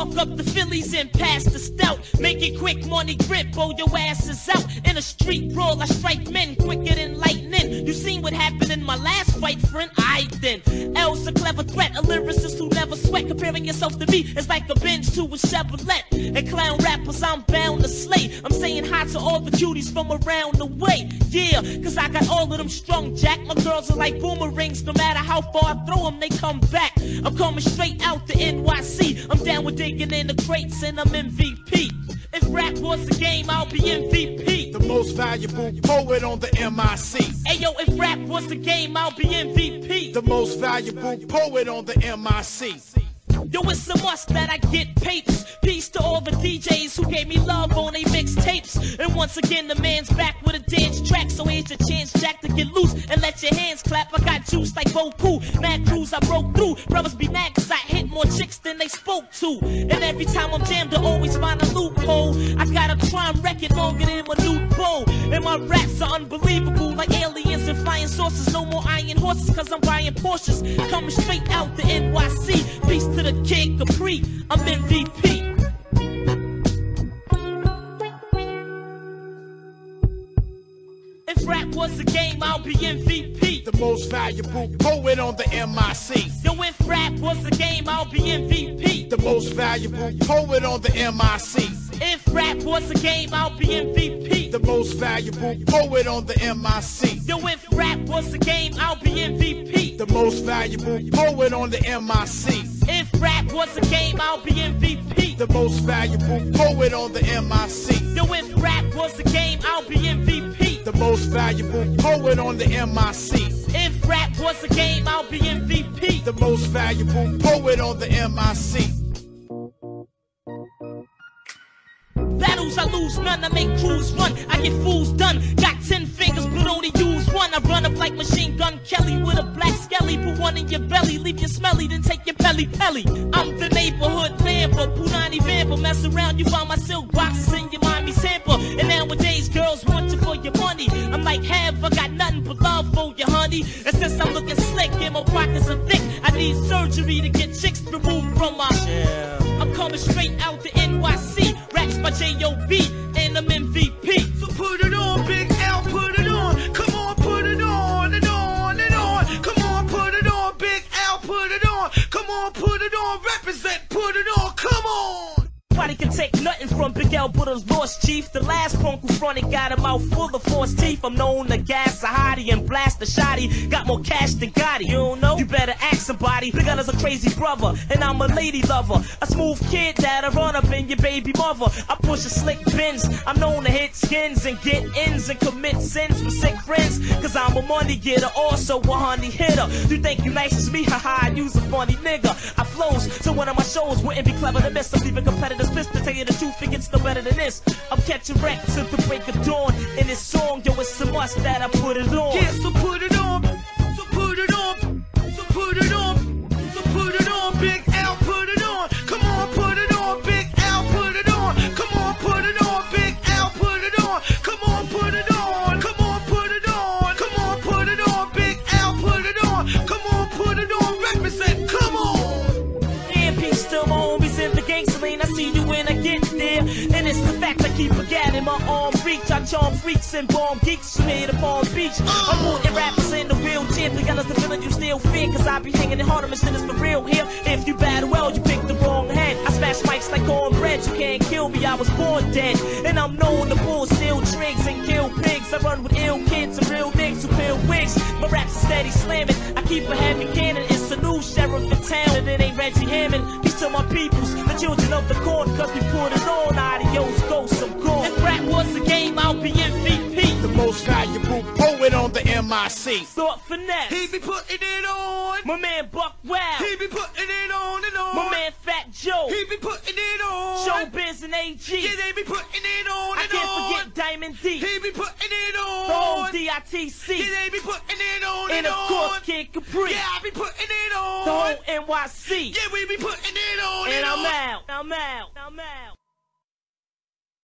Up the Phillies and pass the stout. Make it quick, money grip, blow your asses out. In a street brawl, I strike men quicker than lightning. You seen what happened in my last fight, friend? I then. L's a clever threat, a lyricist who never sweat. Comparing yourself to me is like a Benz to a Chevrolet. And clown rappers, I'm bound to slay. I'm saying hi to all the cuties from around the way. Yeah, cause I got all of them strung, Jack. My girls are like boomerangs, no matter how far I throw them, they come back. I'm coming straight out the NYC. I'm down with digging in the crates and I'm MVP. If rap was a game, I'll be MVP. The most valuable poet on the MIC. Ayo, if rap was a game, I'll be MVP. The most valuable poet on the MIC. Yo, it's a must that I get papers. Peace to all the DJs who gave me love on they mixtapes. And once again, the man's back with a dance track. So here's your chance, Jack, to get loose and let your hands clap. I got juice like Goku. Mad crews I broke through. Brothers be mad cause I hit more chicks than they spoke to. And every time I'm jammed, I always find a loophole. I got a crime record longer than my new my raps are unbelievable like aliens and flying saucers. No more iron horses cause I'm buying Porsches. Coming straight out the NYC. Peace to the Kid Capri, I'm MVP. If rap was a game, I'll be MVP. The most valuable poet on the MIC. Yo, if rap was a game, I'll be MVP. The most valuable poet on the MIC. If rap was a game, I'll be MVP. The most valuable poet on the MIC. Yo, if rap was a game, I'll be MVP. The most valuable poet on the MIC. If rap was a game, I'll be MVP. The most valuable poet on the MIC. Yo, if rap was a game, I'll be MVP. The most valuable poet on the MIC. If rap was a game, I'll be MVP. The most valuable poet on the MIC. Battles I lose none, I make crews run, I get fools done. Got ten fingers, but only use one. I run up like Machine Gun Kelly with a black skelly. Put one in your belly, leave you smelly, then take your pelly pelly. I'm the neighborhood lamper, Punani vamper. Mess around, you find my silk boxes in your mommy sample. And nowadays, girls want you for your money. I'm like, have I got nothing but love for you, honey? And since I'm looking slick and my pockets are thick, I need surgery to get chicks removed from my. Yeah. I'm coming straight out. Racks by J.O.B. and nothing from Big L but a lost chief. The last punk who fronted got a mouth full of false teeth. I'm known to gas a hottie and blast a shotty. Got more cash than Gotti. You don't know? You better ask somebody. Big is a crazy brother, and I'm a lady lover. A smooth kid that'll run up in your baby mother. I push a slick Benz. I'm known to hit skins and get ins and commit sins with sick friends. Cause I'm a money getter, also a honey hitter. You think you nice as me? Haha, I use a funny nigga. I flows, so one of my shows wouldn't be clever to miss. I'm leaving competitors pissed to tell you the truth. It gets no better than this. I'm catching wrecks at the break of dawn. In this song, yo, it's a must that I put it on. Yeah, so put it on. So put it on. So put it on. My arm reach. I charm freaks and bomb geeks who made up on beach. I'm wanting rappers in the real jam. Together's the villain you still fear. Cause I be hanging it harder and shit is for real here. If you battle well, you pick the wrong head. I smash mics like cornbread. You can't kill me, I was born dead. And I'm known to pull steel tricks and kill pigs. I run with ill kids and real niggas who peel wigs. My raps are steady slamming. I keep a heavy cannon. It's a new sheriff in town, and it ain't Reggie Hammond. Peace to my peoples, the children of the corn, cause we put it on. The Thought finesse. He be putting it on. My man Buckwild. He be putting it on and on. My man Fat Joe. He be putting it on. Showbiz and AG. Yeah, they be putting it on and I can't on. forget Diamond D. He be putting it on. The whole DITC. Yeah, they be putting it on And and, of on. course Kid Capri. Yeah, I be putting it on. The whole NYC. Yeah, we be putting it on and, And I'm on. out. I'm out. I'm out.